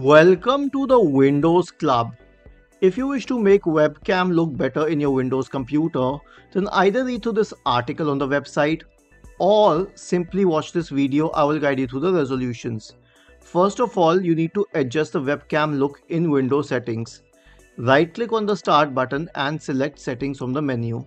Welcome to the Windows Club. If you wish to make webcam look better in your Windows computer, then either read through this article on the website or simply watch this video. I will guide you through the resolutions. First of all, you need to adjust the webcam look in Windows settings. Right click on the start button and select settings from the menu.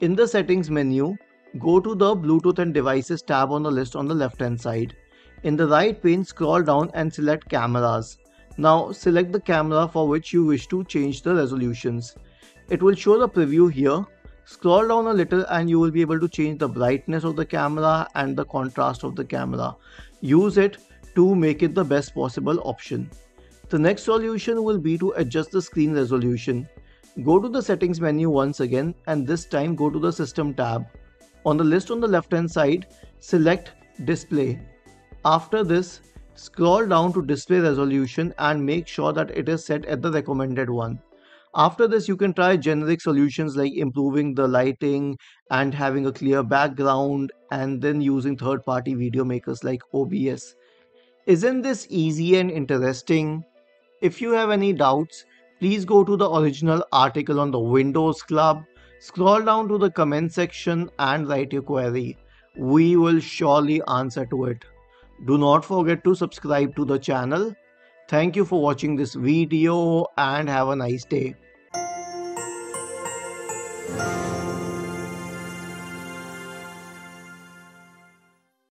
In the settings menu, go to the Bluetooth and devices tab on the list on the left hand side. In the right pane, scroll down and select cameras. Now select the camera for which you wish to change the resolutions. It will show the preview here. Scroll down a little and you will be able to change the brightness of the camera and the contrast of the camera. Use it to make it the best possible option. The next solution will be to adjust the screen resolution. Go to the settings menu once again and this time go to the system tab. On the list on the left hand side, select display. After this, Scroll down to display resolution and make sure that it is set at the recommended one. After this, you can try generic solutions like improving the lighting and having a clear background and then using third-party video makers like OBS. Isn't this easy and interesting? If you have any doubts, please go to the original article on the Windows Club, scroll down to the comment section and write your query. We will surely answer to it. Do not forget to subscribe to the channel. Thank you for watching this video and have a nice day.